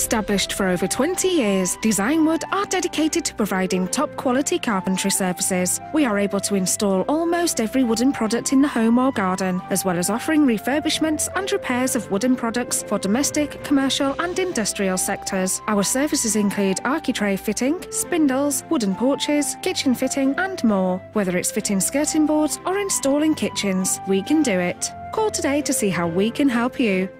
Established for over 20 years, Designwood are dedicated to providing top quality carpentry services. We are able to install almost every wooden product in the home or garden, as well as offering refurbishments and repairs of wooden products for domestic, commercial, and industrial sectors. Our services include architrave fitting, spindles, wooden porches, kitchen fitting, and more. Whether it's fitting skirting boards or installing kitchens, we can do it. Call today to see how we can help you.